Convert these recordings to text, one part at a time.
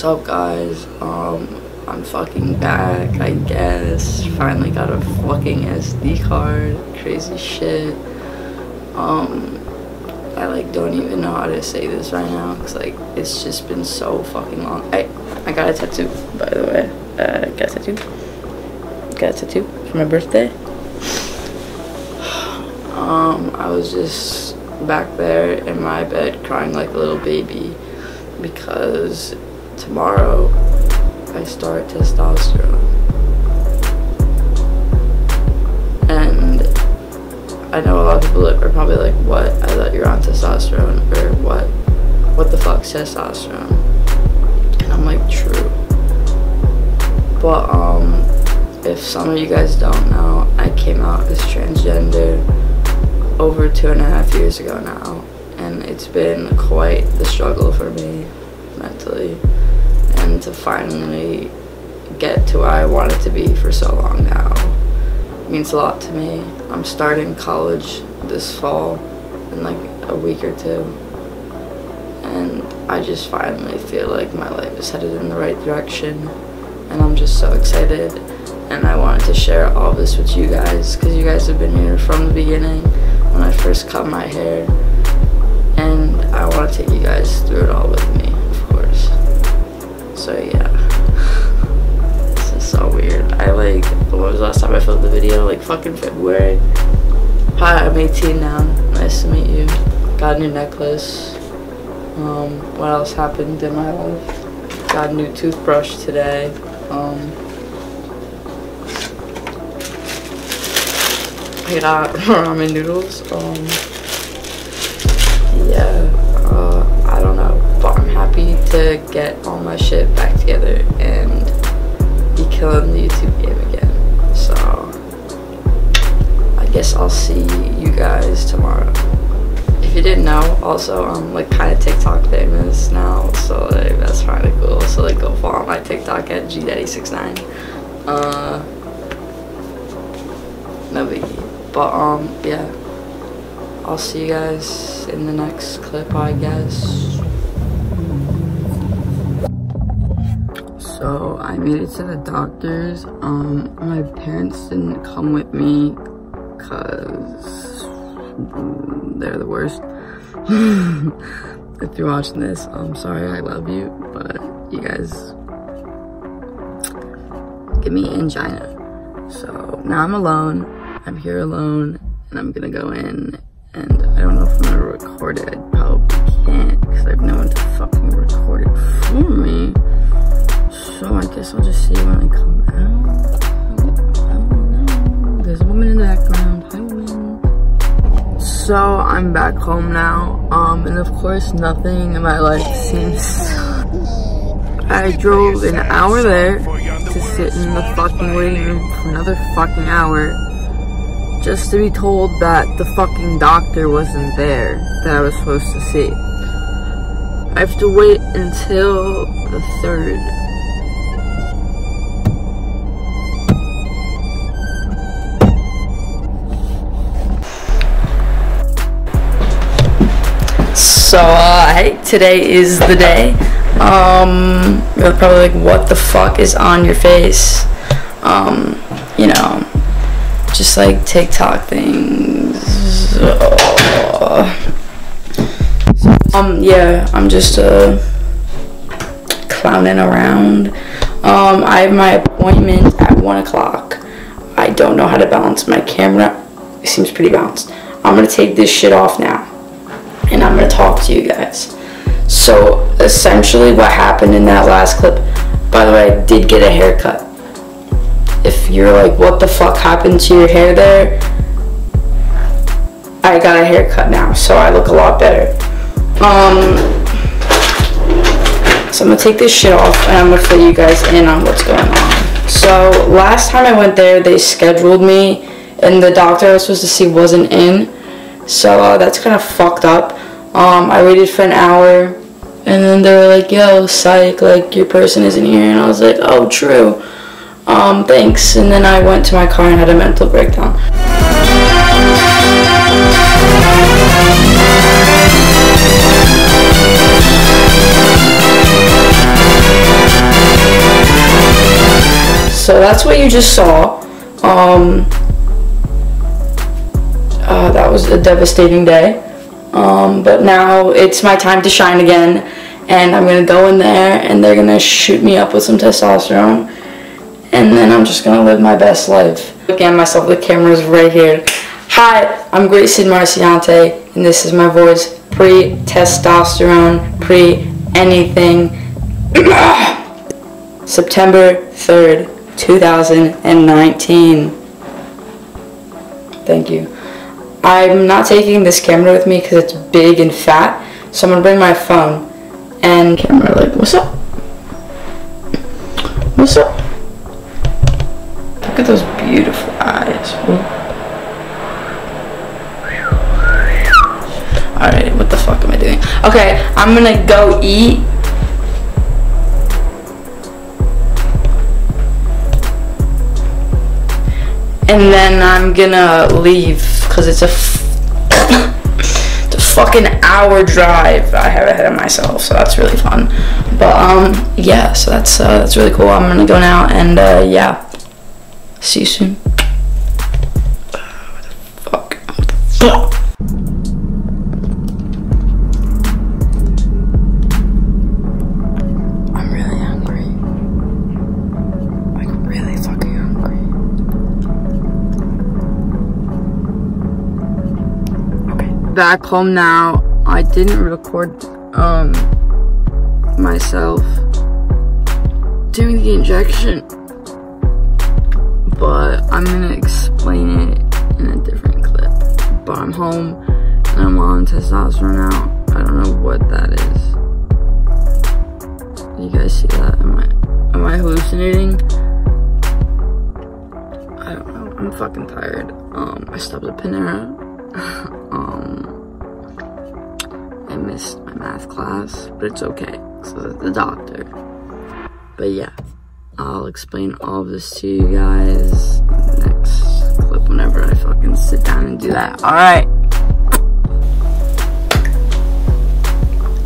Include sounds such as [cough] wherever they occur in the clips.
What's up guys? Um, I'm fucking back, I guess. Finally got a fucking SD card. Crazy shit. Um, I like don't even know how to say this right now because like it's just been so fucking long. I I got a tattoo by the way. Uh, got a tattoo. Got a tattoo for my birthday. [sighs] Um, I was just back there in my bed crying like a little baby because tomorrow I start testosterone. And I know a lot of people are probably like, what? I thought you're on testosterone or what? What the fuck's testosterone? And I'm like, true. But um if some of you guys don't know, I came out as transgender over two and a half years ago now and it's been quite the struggle for me mentally and to finally get to where I wanted to be for so long now. Means a lot to me. I'm starting college this fall in like a week or two. And I just finally feel like my life is headed in the right direction. And I'm just so excited. And I wanted to share all this with you guys because you guys have been here from the beginning when I first cut my hair. And I want to take you guys through it all with me so yeah. This is so weird. I like when was the last time I filmed the video? Like fucking February. Hi I'm 18 now. Nice to meet you. Got a new necklace. Um, what else happened in my life? Got a new toothbrush today. Um, I got [laughs] ramen noodles. Um, yeah, uh, I don't know, but happy to get all my shit back together and be killing the YouTube game again. So, I guess I'll see you guys tomorrow. If you didn't know, also I'm like kind of TikTok famous now, so like that's kind of cool. So like go follow my TikTok at gdaddy69. Uh, no biggie. But um, yeah. I'll see you guys in the next clip, I guess. So I made it to the doctor's. Um, my parents didn't come with me because they're the worst. [laughs] if you're watching this, I'm sorry, I love you, but you guys give me angina. So now I'm alone. I'm here alone and I'm gonna go in and I don't know if I'm gonna record it. I probably can't because I have no one to fucking record it for me. So I guess I'll just see when I come out. I don't know. There's a woman in the background. Hi woman. So I'm back home now. Um and of course nothing in my life seems [laughs] I drove an hour there to sit in the fucking waiting room for another fucking hour just to be told that the fucking doctor wasn't there that I was supposed to see. I have to wait until the third. So, uh, hey, today is the day. Um, you're probably like, what the fuck is on your face? Um, you know, just like TikTok things. Um, yeah, I'm just uh, clowning around. Um, I have my appointment at 1 o'clock. I don't know how to balance my camera. It seems pretty balanced. I'm to take this shit off now. And I'm to talk to you guys. So, essentially what happened in that last clip, by the way, I did get a haircut if you're like, what the fuck happened to your hair there? I got a haircut now, so I look a lot better. Um, so I'm gonna take this shit off and I'm gonna fill you guys in on what's going on. So last time I went there, they scheduled me and the doctor I was supposed to see wasn't in. So uh, that's kind of fucked up. Um, I waited for an hour, and then they were like, "Yo, psych! Like your person isn't here," and I was like, "Oh, true. Um, thanks." And then I went to my car and had a mental breakdown. So that's what you just saw. Um, uh, that was a devastating day. Um, but now it's my time to shine again, and I'm gonna go in there, and they're gonna shoot me up with some testosterone, and then I'm just gonna live my best life. At myself, the camera's right here. Hi, I'm Grayson Marciante, and this is my voice pre-testosterone, pre-anything. [coughs] September 3rd, 2019. Thank you. I'm not taking this camera with me because it's big and fat, so I'm gonna bring my phone and camera like, what's up? What's up? Look at those beautiful eyes. Alright, what the fuck am I doing? Okay, I'm gonna go eat. And then I'm gonna leave because it's a it's a fucking hour drive I have ahead of myself, so that's really fun. But um, yeah, so that's uh, that's really cool. I'm gonna go now, and uh, yeah, see you soon. What the fuck? What the fuck? Back home now. I didn't record um myself doing the injection. But I'm gonna explain it in a different clip. But I'm home and I'm on testosterone now. I don't know what that is. You guys see that? Am I am I hallucinating? I don't know. I'm fucking tired. Um, I stopped at Panera. [laughs] um, I missed my math class, but it's okay. So the doctor. But yeah, I'll explain all this to you guys next clip whenever I fucking sit down and do that. All right.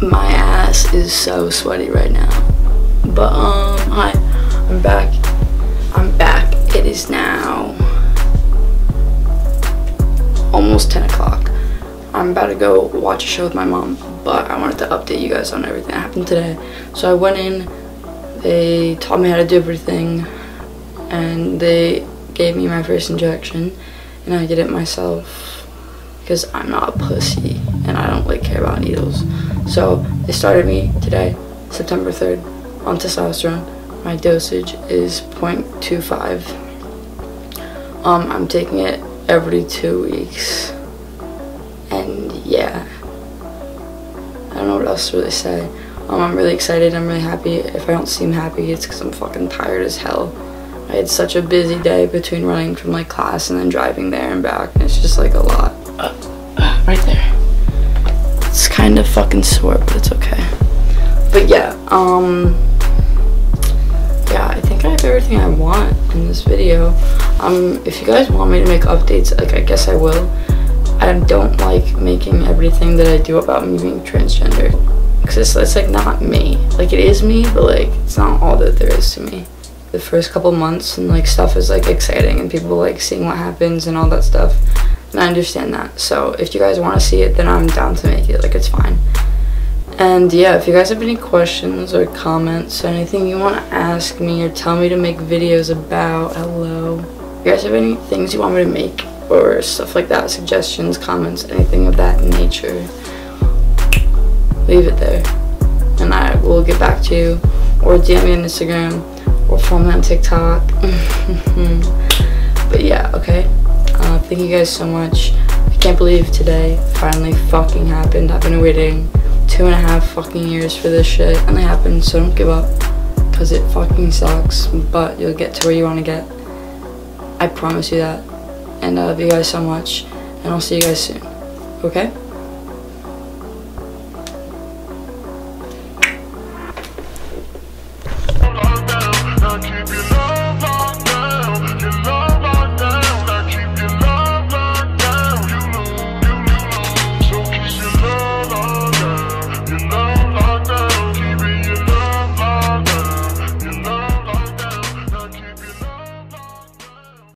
My ass is so sweaty right now. But um, hi, I'm back. I'm back. It is now almost 10 o'clock. I'm about to go watch a show with my mom, but I wanted to update you guys on everything that happened today. So I went in, they taught me how to do everything, and they gave me my first injection, and I did it myself because I'm not a pussy and I don't like care about needles. So they started me today, September 3rd, on testosterone. My dosage is 0.25. Um, I'm taking it every two weeks. Yeah, I don't know what else to really say. Um, I'm really excited. I'm really happy. If I don't seem happy, it's because I'm fucking tired as hell. I had such a busy day between running from like class and then driving there and back. And it's just like a lot. Uh, uh, right there. It's kind of fucking sore, but it's okay. But yeah, um, yeah, I think I have everything I want in this video. Um, if you guys want me to make updates, like I guess I will. I don't like making everything that I do about me being transgender. Cause it's, it's like not me. Like it is me, but like it's not all that there is to me. The first couple months and like stuff is like exciting and people like seeing what happens and all that stuff. And I understand that. So if you guys want to see it, then I'm down to make it. Like it's fine. And yeah, if you guys have any questions or comments or anything you want to ask me or tell me to make videos about, hello. If you guys have any things you want me to make or stuff like that, suggestions, comments, anything of that nature, leave it there. And I will get back to you or DM me on Instagram or follow me on TikTok. [laughs] but yeah, okay. Uh, thank you guys so much. I can't believe today finally fucking happened. I've been waiting two and a half fucking years for this shit and it happened so don't give up because it fucking sucks but you'll get to where you want to get I promise you that and I love you guys so much and I'll see you guys soon. Okay